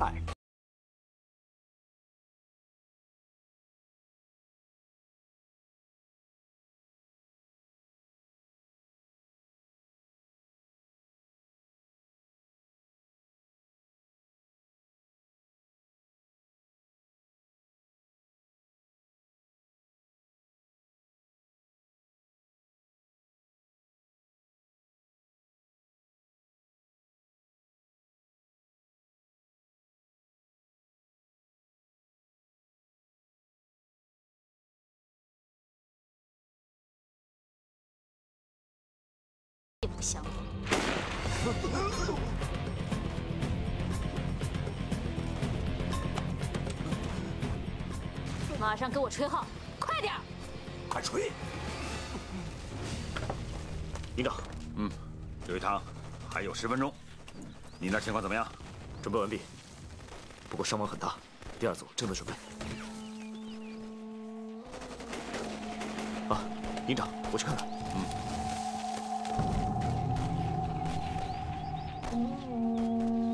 爱。不想我。马上给我吹号，快点快吹！营长，嗯，刘一堂还有十分钟，你那情况怎么样？准备完毕，不过伤亡很大，第二组正在准备。啊，营长，我去看看。嗯。Hum.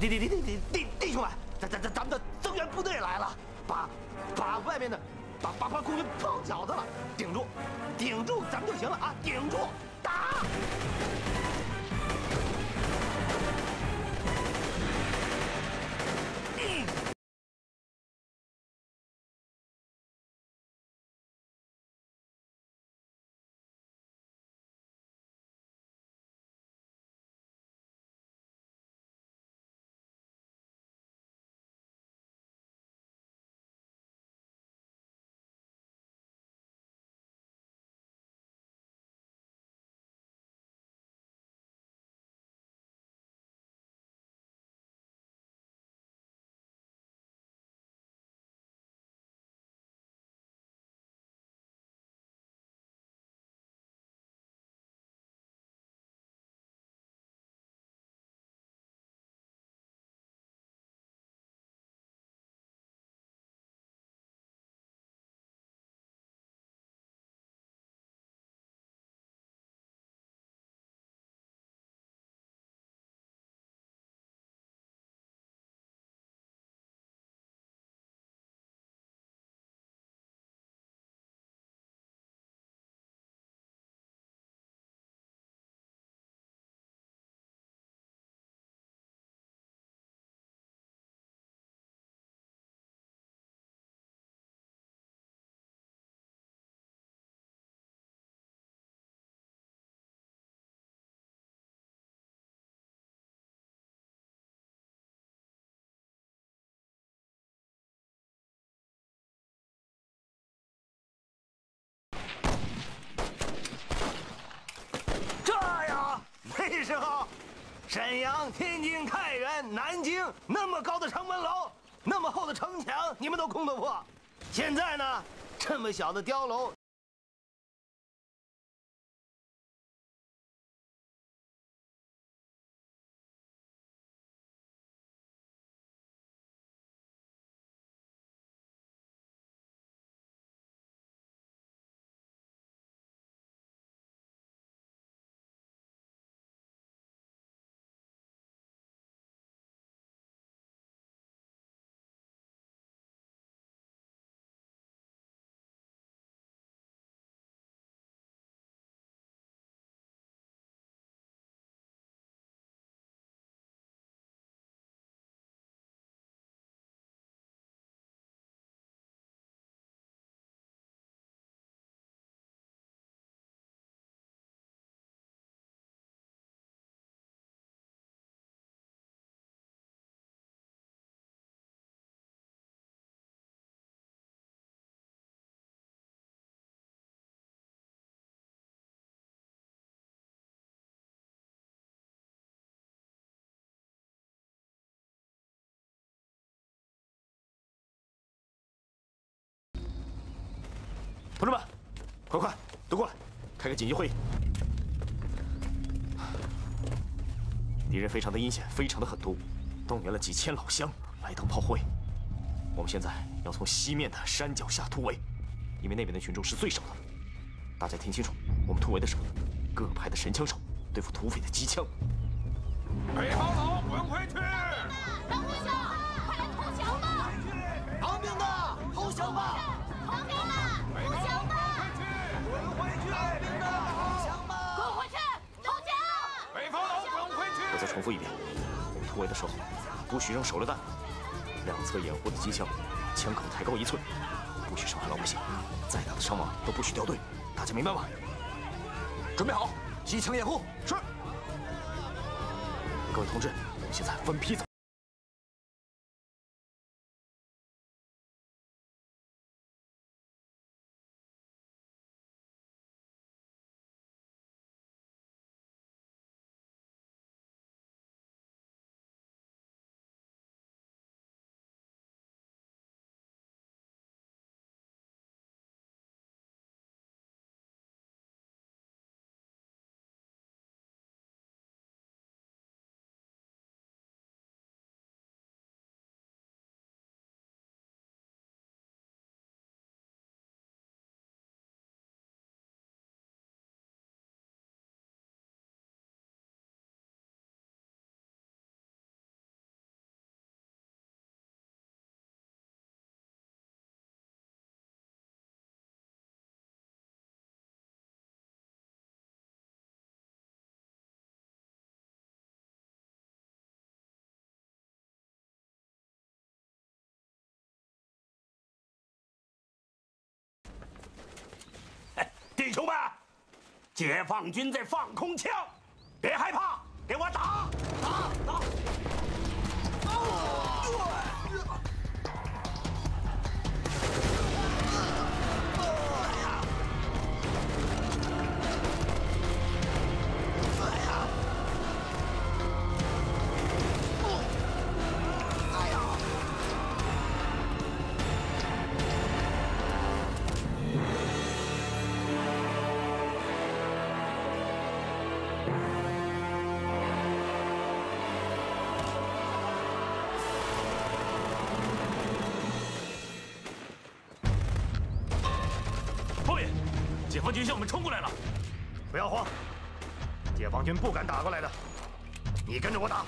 弟弟弟弟弟弟弟兄们，咱咱咱咱们的增援部队来了，把把外面的把把把空军包饺子了，顶住，顶住，咱们就行了啊！顶住，打！时候，沈阳、天津、太原、南京那么高的城门楼，那么厚的城墙，你们都攻得破。现在呢，这么小的碉楼。同志们，快快都过来，开个紧急会议。敌人非常的阴险，非常的狠毒，动员了几千老乡来当炮灰。我们现在要从西面的山脚下突围，因为那边的群众是最少的。大家听清楚，我们突围的时候，各派的神枪手对付土匪的机枪。重复一遍，我们突围的时候，不许扔手榴弹，两侧掩护的机枪，枪口抬高一寸，不许伤害老百姓，再大的伤亡都不许掉队，大家明白吗？准备好，机枪掩护。是。各位同志，我们现在分批走。弟兄们，解放军在放空枪，别害怕，给我打！打打！解放军向我们冲过来了！不要慌，解放军不敢打过来的，你跟着我打。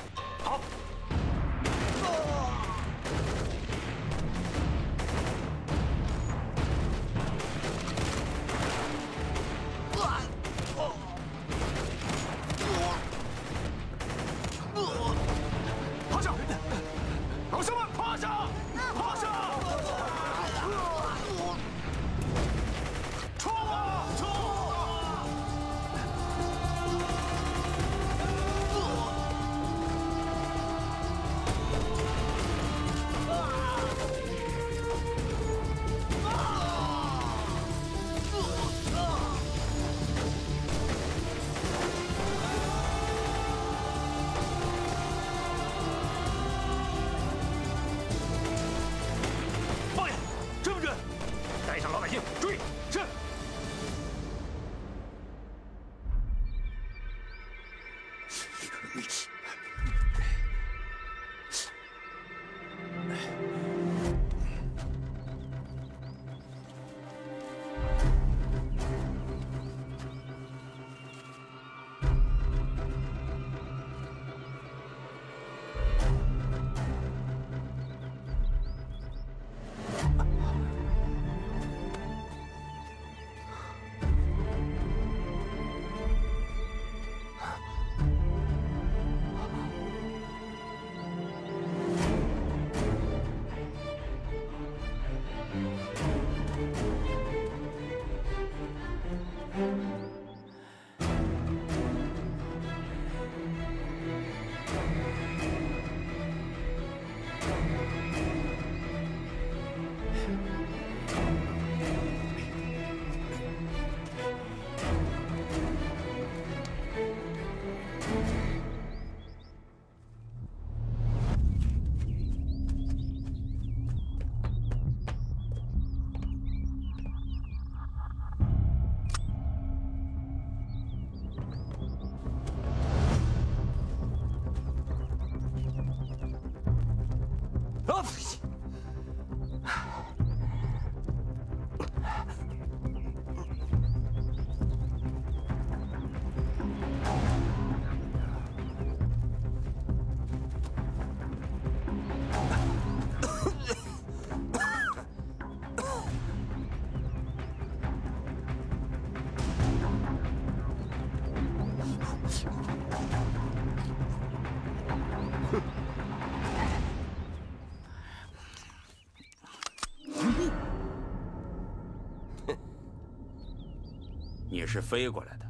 是飞过来的，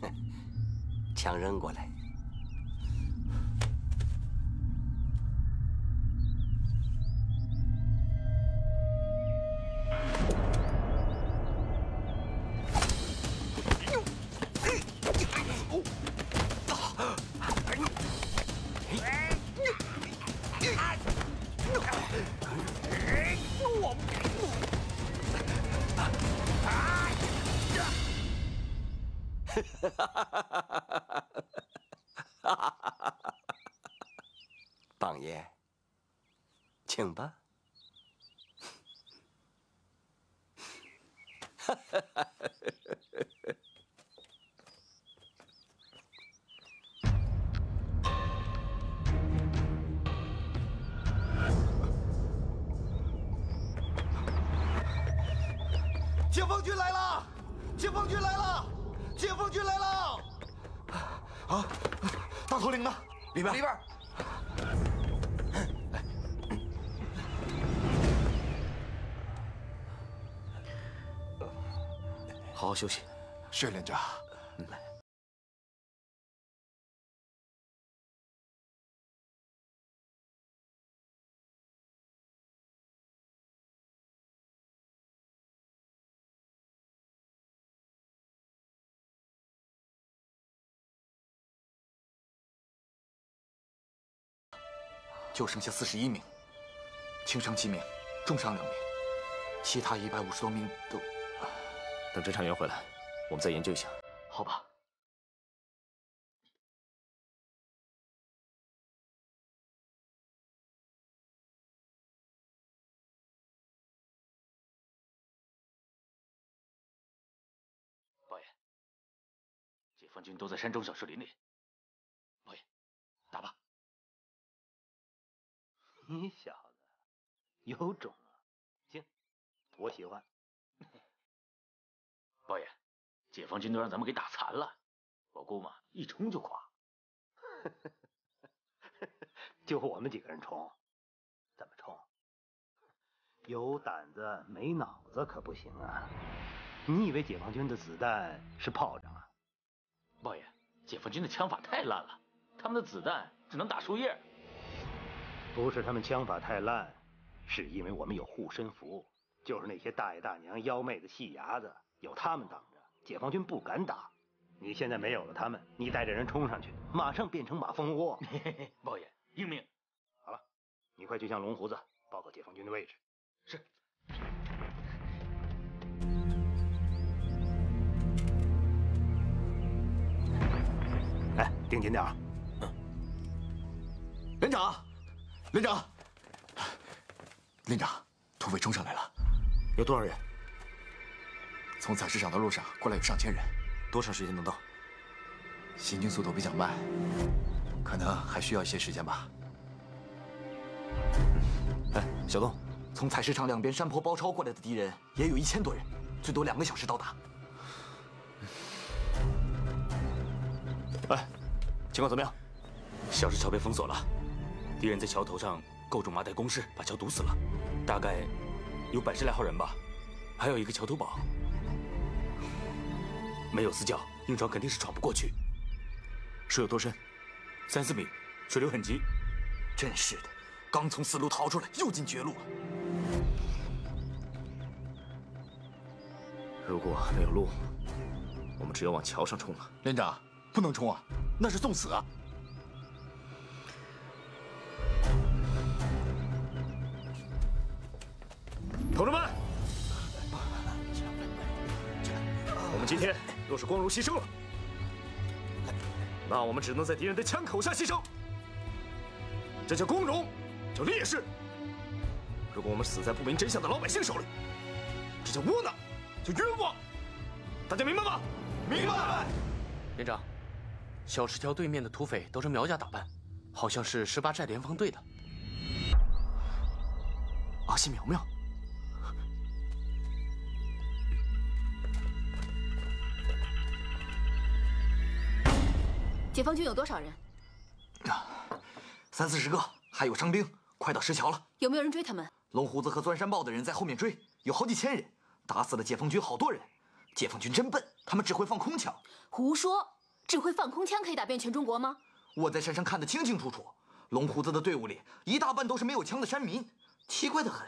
哼枪扔过来。榜爷，请吧。里边，里边。好好休息。是连长。就剩下四十一名，轻伤七名，重伤两名，其他一百五十多名都……等侦查员回来，我们再研究一下。好吧。解放军都在山中小树林里。你小子有种啊！行，我喜欢。豹爷，解放军都让咱们给打残了，我估摸一冲就垮。就我们几个人冲，怎么冲？有胆子没脑子可不行啊！你以为解放军的子弹是炮仗啊？报爷，解放军的枪法太烂了，他们的子弹只能打树叶。不是他们枪法太烂，是因为我们有护身符，就是那些大爷大娘、幺妹子、戏伢子。有他们挡着，解放军不敢打。你现在没有了他们，你带着人冲上去，马上变成马蜂窝。报爷，英明。好了，你快去向龙胡子报告解放军的位置。是。哎，盯紧点啊。嗯。连长，连长，连长，土匪冲上来了。有多少人？从采石场的路上过来有上千人，多长时间能到？行军速度比较慢，可能还需要一些时间吧。哎，小东，从采石场两边山坡包抄过来的敌人也有一千多人，最多两个小时到达。哎，情况怎么样？小石桥被封锁了，敌人在桥头上构筑麻袋工事，把桥堵死了，大概有百十来号人吧，还有一个桥头堡。没有私教，硬闯肯定是闯不过去。水有多深？三四米，水流很急。真是的，刚从死路逃出来，又进绝路了。如果没有路，我们只有往桥上冲了。连长，不能冲啊，那是送死啊！今天。若是光荣牺牲了，那我们只能在敌人的枪口下牺牲。这叫光荣，叫烈士。如果我们死在不明真相的老百姓手里，这叫窝囊，叫冤枉。大家明白吗？明白。连长，小石桥对面的土匪都是苗家打扮，好像是十八寨联防队的。阿西苗苗，解放军有多少人？三四十个，还有伤兵，快到石桥了。有没有人追他们？龙胡子和钻山豹的人在后面追，有好几千人，打死了解放军好多人。解放军真笨，他们只会放空枪。胡说！只会放空枪可以打遍全中国吗？我在山上看得清清楚楚，龙胡子的队伍里一大半都是没有枪的山民，奇怪的很。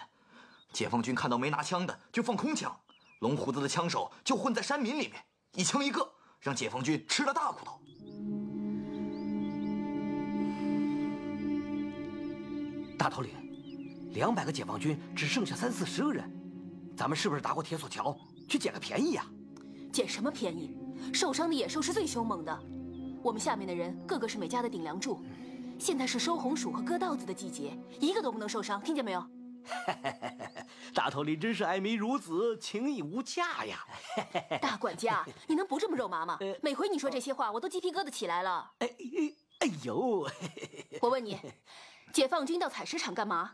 解放军看到没拿枪的就放空枪，龙胡子的枪手就混在山民里面，一枪一个，让解放军吃了大苦头。大头领，两百个解放军只剩下三四十个人，咱们是不是打过铁索桥去捡个便宜呀？捡什么便宜？受伤的野兽是最凶猛的，我们下面的人个个是美家的顶梁柱。现在是收红薯和割稻子的季节，一个都不能受伤，听见没有？大头领真是爱民如子，情义无价呀！大管家，你能不这么肉麻吗？每回你说这些话，我都鸡皮疙瘩起来了。哎哎呦！我问你，解放军到采石场干嘛？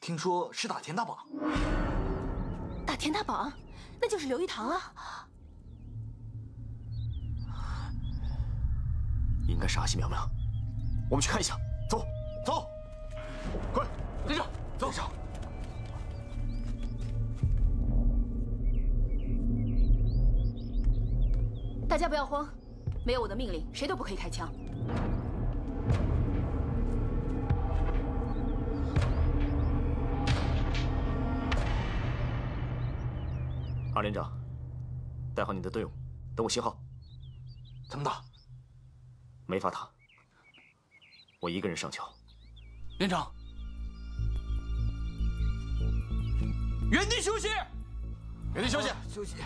听说是打田大榜。打田大榜，那就是刘一堂啊。应该是阿西苗苗，我们去看一下。走，走，快，连长，走上。大家不要慌，没有我的命令，谁都不可以开枪。二连长，带好你的队伍，等我信号。怎么打？没法打，我一个人上桥。连长，原地休息，原地休息，休息。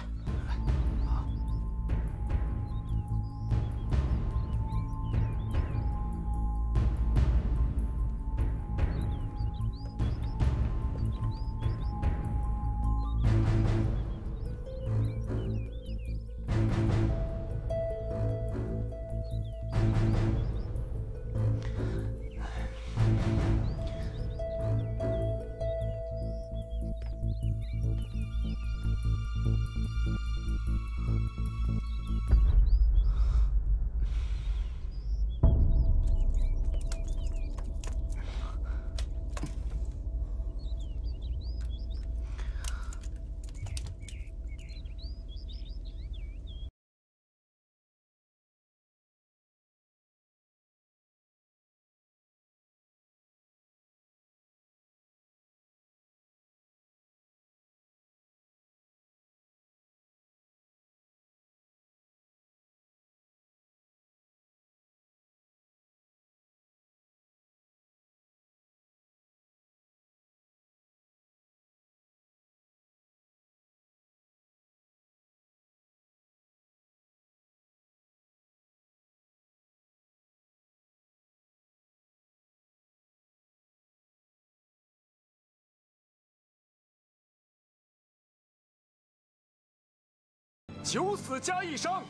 九死加一伤，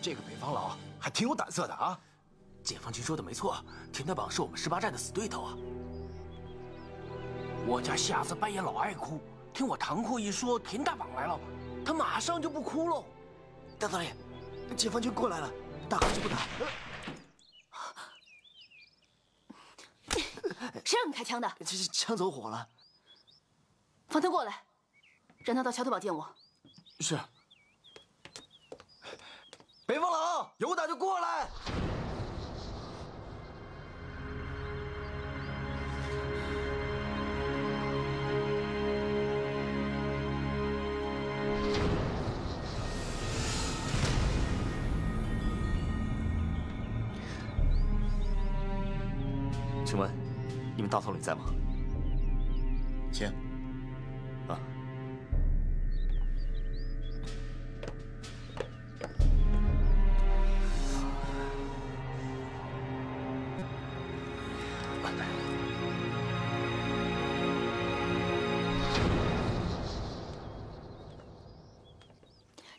这个北方佬还挺有胆色的啊！解放军说的没错，田大绑是我们十八寨的死对头啊！我家瞎子半夜老爱哭，听我堂库一说田大绑来了，他马上就不哭喽。大少爷，解放军过来了，大哥就不打？谁让你开枪的？这枪走火了。放他过来，让他到桥头堡见我。是。北方佬有胆就过来！请问，你们大统领在吗？请。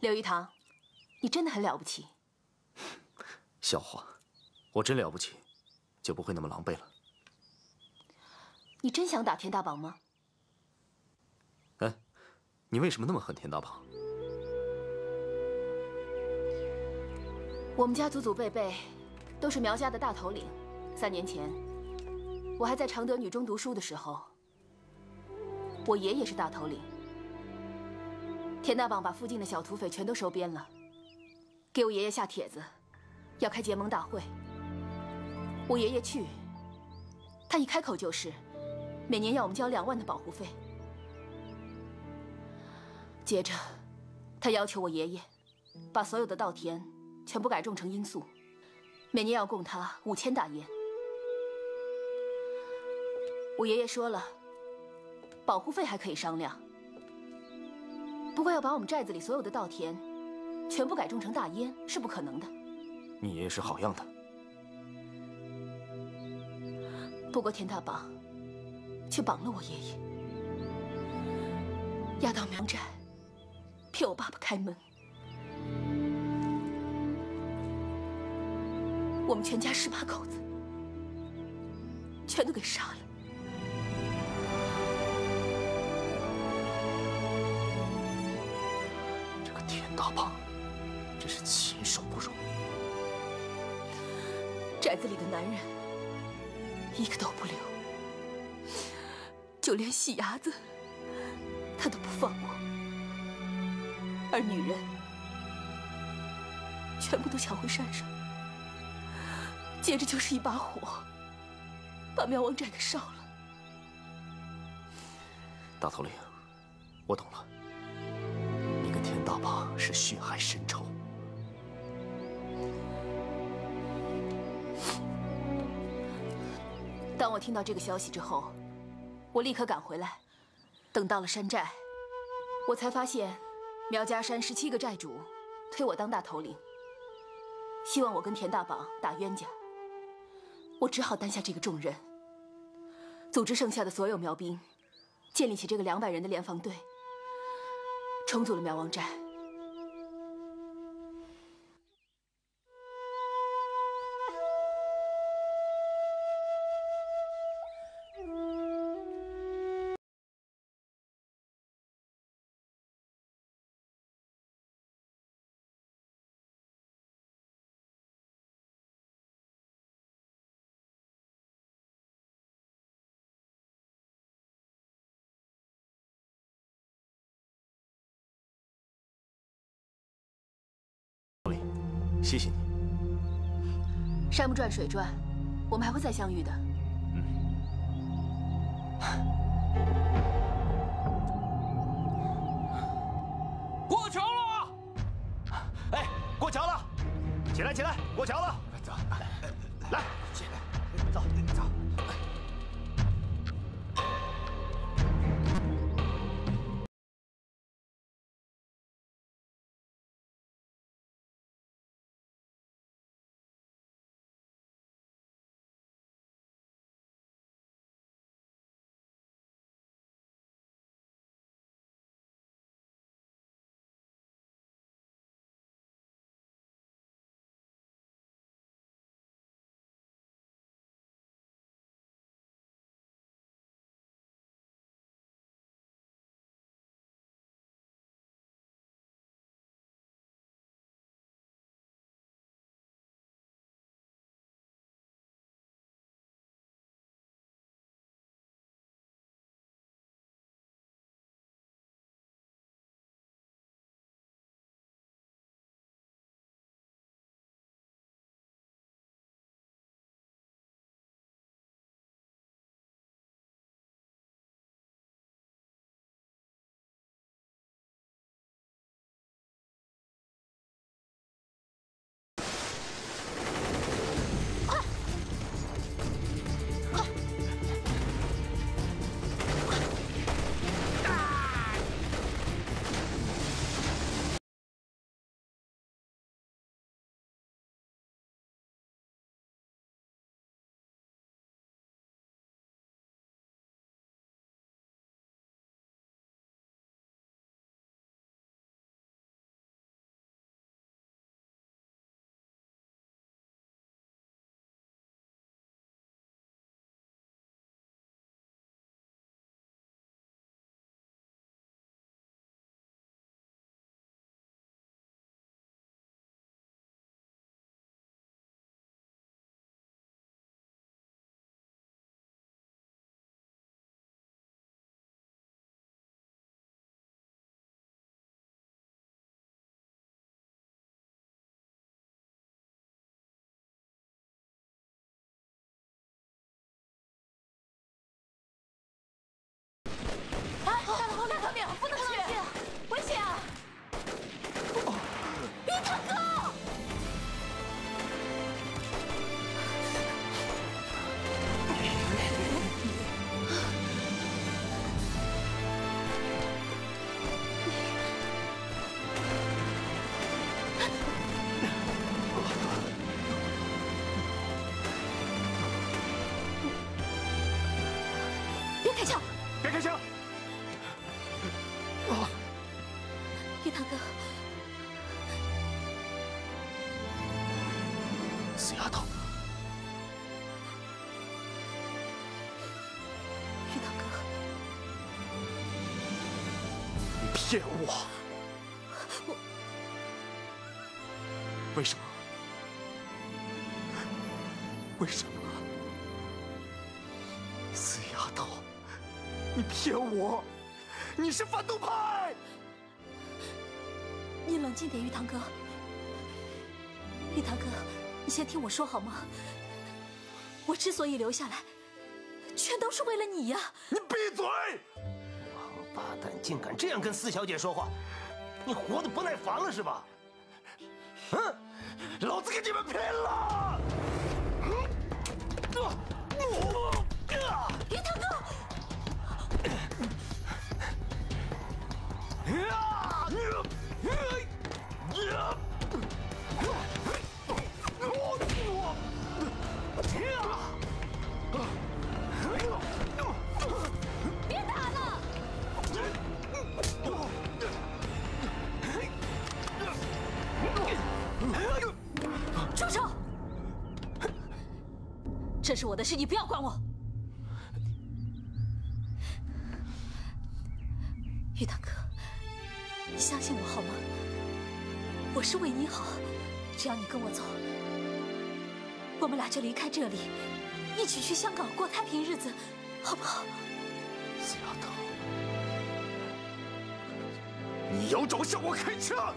刘玉堂，你真的很了不起。笑话，我真了不起，就不会那么狼狈了。你真想打田大宝吗？哎，你为什么那么恨田大宝？我们家祖祖辈辈都是苗家的大头领。三年前，我还在常德女中读书的时候，我爷爷是大头领。田大榜把附近的小土匪全都收编了，给我爷爷下帖子，要开结盟大会。我爷爷去，他一开口就是每年要我们交两万的保护费。接着，他要求我爷爷把所有的稻田全部改种成罂粟，每年要供他五千大烟。我爷爷说了，保护费还可以商量，不过要把我们寨子里所有的稻田全部改种成大烟是不可能的。你爷爷是好样的。不过田大榜却绑了我爷爷，押到苗寨，骗我爸爸开门。我们全家十八口子全都给杀了。子里的男人一个都不留，就连细伢子他都不放过，而女人全部都抢回山上，接着就是一把火，把苗王寨给烧了。大头领，我懂了，你跟田大榜是血海深仇。我听到这个消息之后，我立刻赶回来。等到了山寨，我才发现苗家山十七个寨主推我当大头领，希望我跟田大榜打冤家。我只好担下这个重任，组织剩下的所有苗兵，建立起这个两百人的联防队，重组了苗王寨。谢谢你。山不转水转，我们还会再相遇的。过桥了！哎，过桥了！起来，起来，过桥了！走，来，起来，走，骗我！我为什么？为什么？死丫头！你骗我！你是反动派！你冷静点，玉堂哥。玉堂哥，你先听我说好吗？我之所以留下来，全都是为了你呀！你闭嘴！八蛋，竟敢这样跟四小姐说话！你活得不耐烦了是吧？嗯，老子跟你们拼了！是我的事，你不要管我。玉大哥，你相信我好吗？我是为你好，只要你跟我走，我们俩就离开这里，一起去香港过太平日子，好不好？死丫头！你有种向我开枪！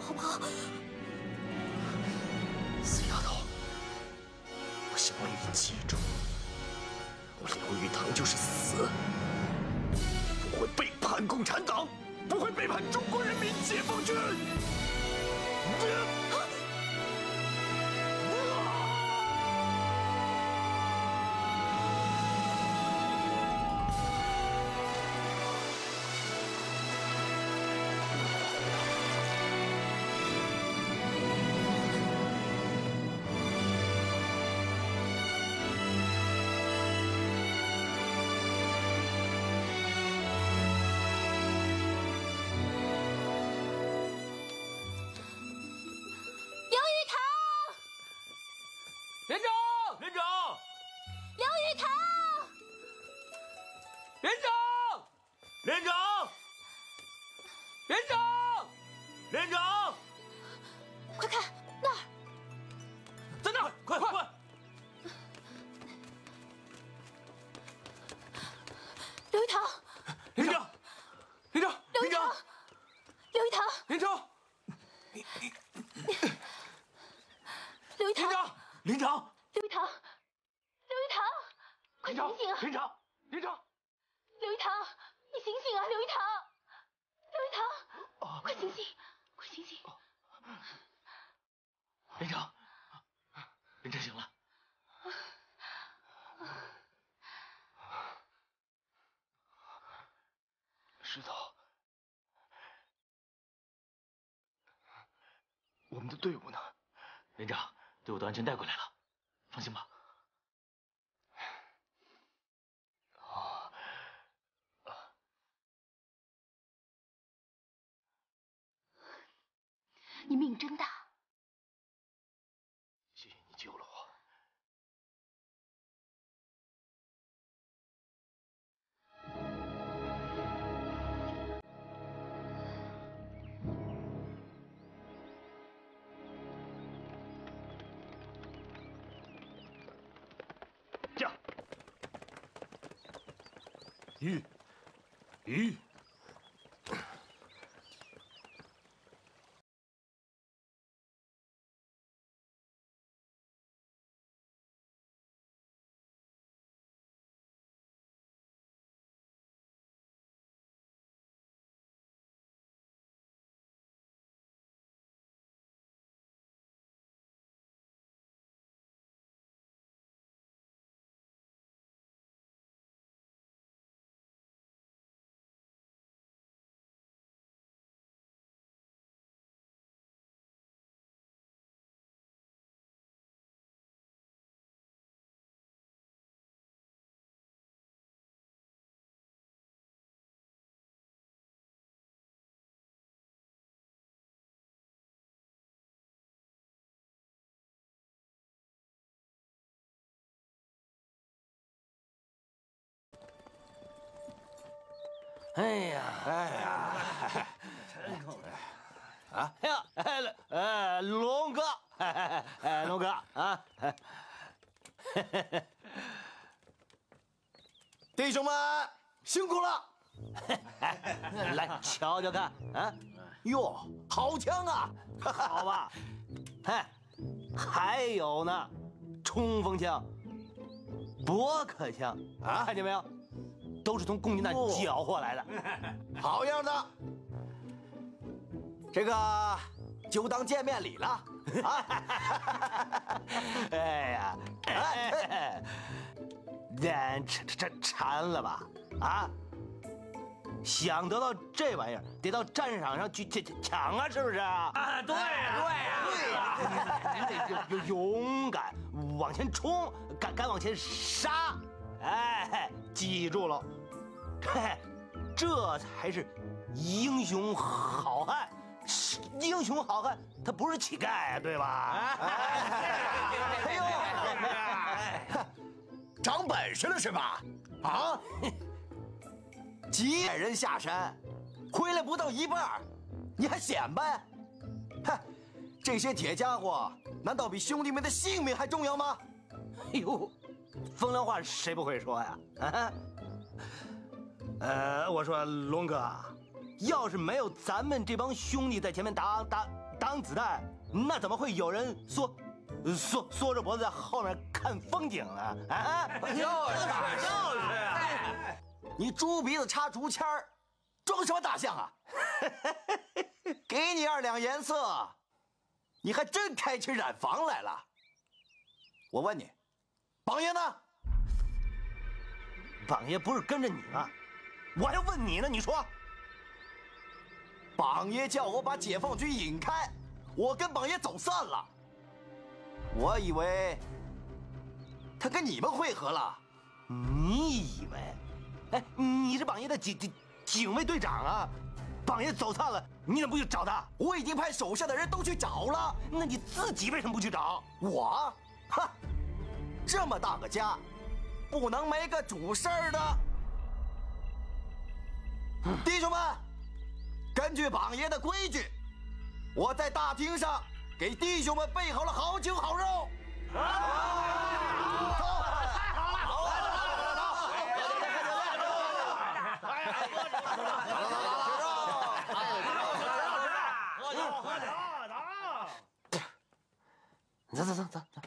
好不好？死丫头！我希望你记住，我刘玉堂就是死，不会背叛共产党，不会背叛中国人民解放军。刘玉堂，林长，林长，刘玉堂，刘玉堂，快醒醒啊！林长，林长，刘玉堂，你醒醒啊！刘玉堂，刘玉堂，快醒醒，快醒醒！林长，林长醒了。石头，我们的队伍呢？连长，队伍都安全带过来了，放心吧。你命真大。鱼。哎呀，哎呀，啊，哎呀，哎，呃，龙哥，哎，龙哥啊，弟兄们辛苦了，来瞧瞧看啊，哟，好枪啊，好吧，哎，还有呢，冲锋枪、驳壳枪啊，看见没有？都是从共军那缴获来的，好样的！这个就当见面礼了。啊！哎呀，哎，脸馋馋馋了吧？啊，想得到这玩意儿，得到战场上去去抢啊，是不是啊？啊，对呀，对呀，你得勇敢往前冲，敢敢往前杀，哎，记住了。嘿，这才是英雄好汉。英雄好汉，他不是乞丐，对吧？哎呦，长本事了是吧？啊！几百人下山，回来不到一半，你还显摆？哼，这些铁家伙难道比兄弟们的性命还重要吗？哎呦，风凉话谁不会说呀？啊！呃，我说龙哥，要是没有咱们这帮兄弟在前面挡挡挡子弹，那怎么会有人缩缩缩着脖子在后面看风景呢？啊，就是就是啊！你猪鼻子插竹签儿，装什么大象啊？给你二两颜色，你还真开起染房来了。我问你，榜爷呢？榜爷不是跟着你吗？我还要问你呢，你说，榜爷叫我把解放军引开，我跟榜爷走散了。我以为他跟你们会合了，你以为？哎，你是榜爷的警警警卫队长啊，榜爷走散了，你怎么不去找他？我已经派手下的人都去找了，那你自己为什么不去找？我，哼，这么大个家，不能没个主事儿的。弟兄们，根据榜爷的规矩，我在大厅上给弟兄们备好了好酒好肉。走，太好了！走，走走走走走。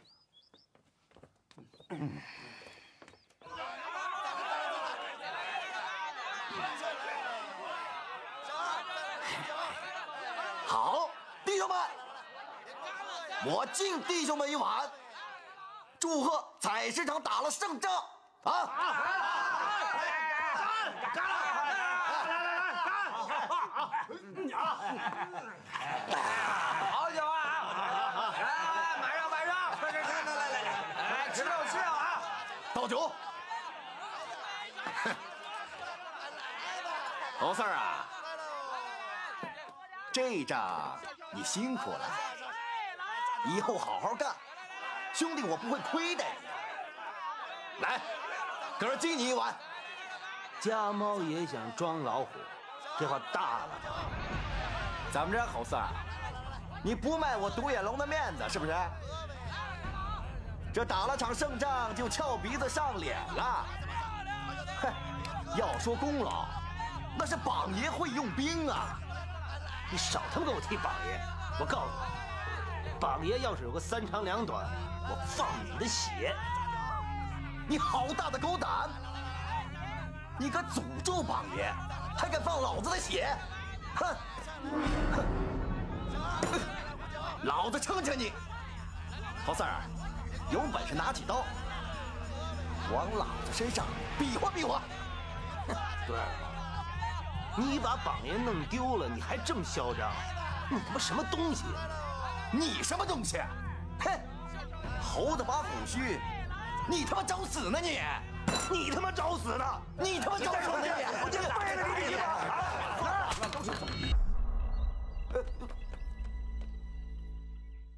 好，弟兄们，我敬弟兄们一碗，祝贺采石场打了胜仗啊！干！干！来来来，干！好酒啊！来，马上马上，快快快，来来来，来吃肉吃肉啊！倒酒。侯四儿啊，这仗你辛苦了，以后好好干，兄弟我不会亏待你。来，哥儿敬你一碗。家猫也想装老虎，这话大了。怎么着，侯三？你不卖我独眼龙的面子是不是？这打了场胜仗就翘鼻子上脸了？哼，要说功劳，那是榜爷会用兵啊！你少他妈给我提榜爷！我告诉你，榜爷要是有个三长两短，我放你的血！你好大的狗胆！你敢诅咒榜爷，还敢放老子的血？哼！哼！老子撑着你！侯四儿，有本事拿起刀，往老子身上比划比划！对了，你把榜爷弄丢了，你还这么嚣张？你他妈什么东西？你什么东西？哼！猴子把虎须，你他妈找死呢你！你他妈找死呢！你他妈找死呢你！我就废了你！啊！走走走。